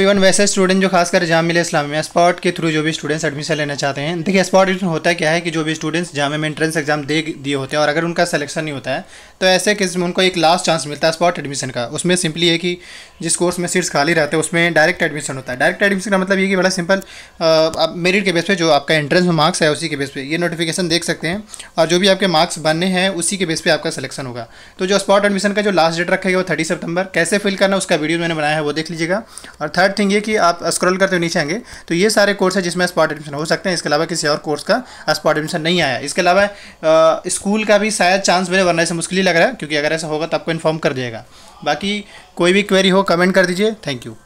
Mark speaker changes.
Speaker 1: Even वैसे student जो खासकर जामिल इस्लाम में स्पॉट के थ्रू जो भी स्टूडेंट्स एडमिशन लेना चाहते हैं, देखिए स्पॉट एडमिशन होता क्या है कि जो भी स्टूडेंट्स जामे में एंट्रेंस एग्ज़ाम दे, दिए होते हैं और अगर उनका सिलेक्शन नहीं होता है तो ऐसे केस में उनको एक लास्ट चांस मिलता है स्पॉट एडमिशन का। उसमें सिंपली है कि जिस कोर्स में सीट्स खाली रहते हैं, उसमें डायरेक्ट एडमिशन होता है। डायरेक्ट एडमिशन का मतलब ये कि बड़ा सिंपल मेरिट के बेस पर जो आपका एंट्रेंस में मार्क्स है, उसी के बेस पर ये नोटिफिकेशन देख सकते हैं और जो भी आपके मार्क्स बनने हैं, उसी के बेस पर आपका सिलेक्शन होगा। तो जो स्पॉट एडमिशन का जो लास्ट डेट रखेगा वो थर्टी सितंबर, कैसे फिल करना उसका वीडियो मैंने बनाया है, वो देख लीजिएगा। और थर्ड थिंग ये कि आप स्क्रॉल करते हुए नीचे आएँगे तो ये सारे कोर्स है जिसमें स्पॉट एडमिशन हो सकते हैं। इसके अलावा किसी और कोर्स का स्पॉट एडमिशन नहीं आया। इसके अलावा स्कूल का भी शायद चांस मेरे वरना से मुश्किल ही लग रहा है, क्योंकि अगर ऐसा होगा तो आपको इन्फॉर्म कर दिएगा बाकी कोई भी क्वेरी हो कमेंट कर दीजिए। Thank you